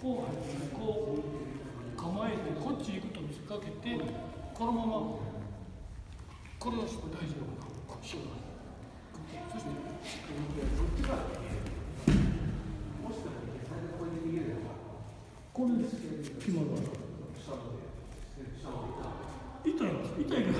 こう入ってこう構えてこっち行くと見せかけてこのままこれをして大丈夫かなこうしようそしてこれです決まるわ痛い痛いけ